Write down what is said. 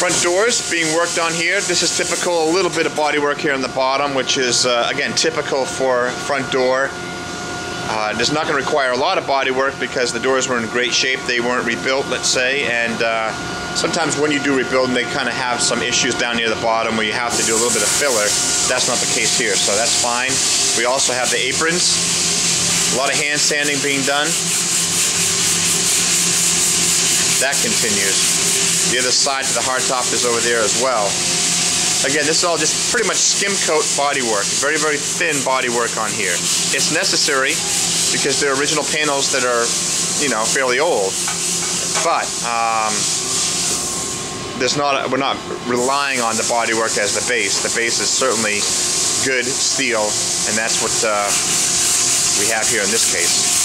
Front doors being worked on here. This is typical, a little bit of body work here on the bottom, which is, uh, again, typical for front door. Uh, it's not going to require a lot of body work because the doors were in great shape. They weren't rebuilt, let's say, and uh, sometimes when you do rebuild them, they kind of have some issues down near the bottom where you have to do a little bit of filler. That's not the case here, so that's fine. We also have the aprons. A lot of hand sanding being done. That continues. The other side to the hardtop is over there as well. Again, this is all just pretty much skim coat body work. Very, very thin body work on here. It's necessary because they're original panels that are, you know, fairly old. But um, there's not we're not relying on the bodywork as the base. The base is certainly good steel, and that's what uh, we have here in this case.